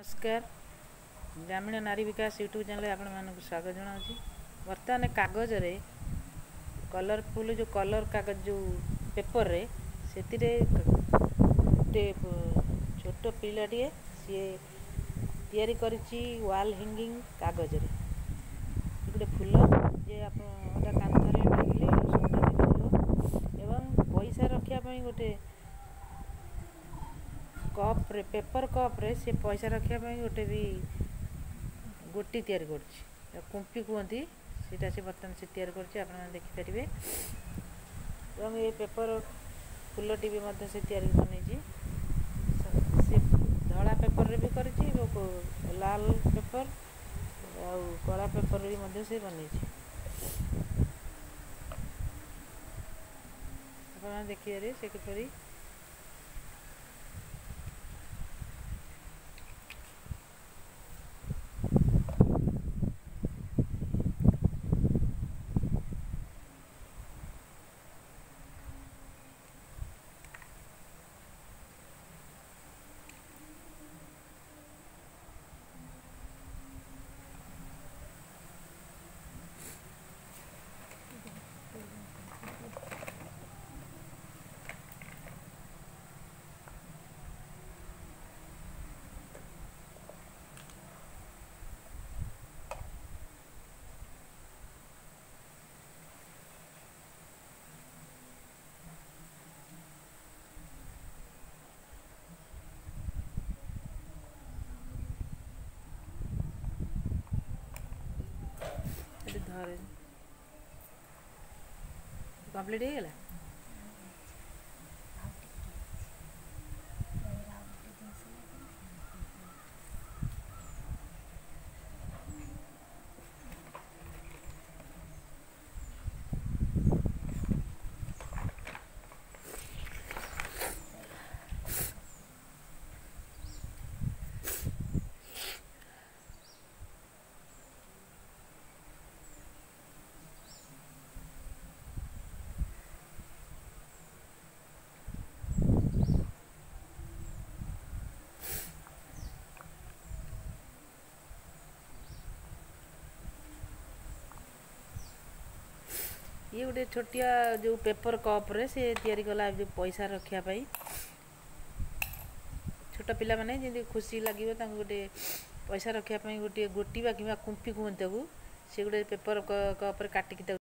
নমস্কার গ্রামীণ নারী বিকাশ ইউট্ୟୁବ୍ ଚ୍ୟାନେଲ୍ ଆପଣମାନଙ୍କୁ ସ୍ୱାଗତ ଜଣାଉଛି ବର୍ତ୍ତମାନ କାଗଜରେ କଲରଫୁଲ୍ ଯେଉଁ କଲର କାଗଜ ଯେଉଁ ପେପରରେ ସେଥିରେ ଗୋଟେ ଛୋଟ ପିଲାଟିଏ ସିଏ ତିଆରି କରିଛି ୱାଲ୍ ହ୍ୟାଙ୍ଗିଂ କାଗଜରେ ଗୋଟେ ଫୁଲ ଯେ ଆପଣ କାନ୍ଥରେ ଲାଗିଲେ ସୁନ୍ଦର ଫୁଲ ଏବଂ ପଇସା ରଖିବା ପାଇଁ ଗୋଟେ कप्रे पेपर कप्रे से पैसा रखिया गोटे भी गोटी तयार करछि कुंपी कहती सीटा से बर्तमान से तयार कर आपन देखि ये पेपर फुल टीवी मध्ये से तयार बनै से धड़ा पेपर रे भी कर वो लाल पेपर आला पेपर भी मध्ये से बनै देखिए से कितनी এটা ধরেন কমপ্লিট হয়ে গেলে ये गटे छोटिया जो पेपर कप्रेस पैसा रक्षापोट पि खुसी लाग पैसा रक्षापोट गोटि किम्बा कुम्पि कि गएर पेपर कप्रे काटि